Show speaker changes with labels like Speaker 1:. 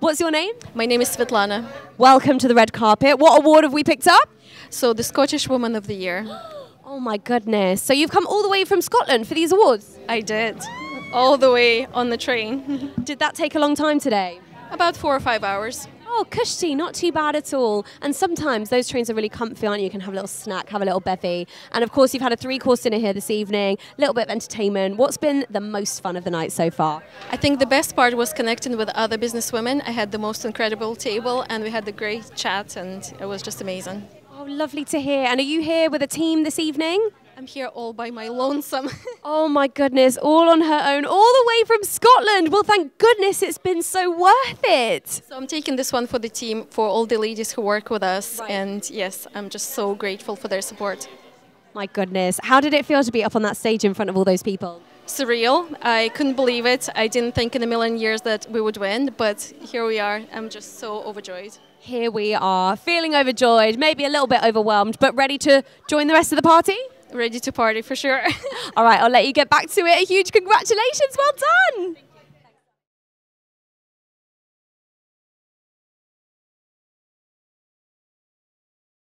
Speaker 1: What's your name?
Speaker 2: My name is Svetlana.
Speaker 1: Welcome to the red carpet. What award have we picked up?
Speaker 2: So, the Scottish Woman of the Year.
Speaker 1: Oh my goodness. So you've come all the way from Scotland for these awards?
Speaker 2: I did. All the way on the train.
Speaker 1: Did that take a long time today?
Speaker 2: About four or five hours.
Speaker 1: Oh, cushy, not too bad at all. And sometimes those trains are really comfy, aren't you? You can have a little snack, have a little bevy. And of course, you've had a three course dinner here this evening, a little bit of entertainment. What's been the most fun of the night so far?
Speaker 2: I think the best part was connecting with other businesswomen. I had the most incredible table and we had a great chat, and it was just amazing.
Speaker 1: Oh, lovely to hear. And are you here with a team this evening?
Speaker 2: I'm here all by my lonesome.
Speaker 1: oh my goodness, all on her own, all the way from Scotland. Well, thank goodness it's been so worth it.
Speaker 2: So I'm taking this one for the team, for all the ladies who work with us.
Speaker 1: Right.
Speaker 2: And yes, I'm just so grateful for their support.
Speaker 1: My goodness. How did it feel to be up on that stage in front of all those people?
Speaker 2: Surreal. I couldn't believe it. I didn't think in a million years that we would win, but here we are. I'm just so overjoyed.
Speaker 1: Here we are, feeling overjoyed, maybe a little bit overwhelmed, but ready to join the rest of the party?
Speaker 2: Ready to party for sure.
Speaker 1: All right, I'll let you get back to it. A huge congratulations. Well done.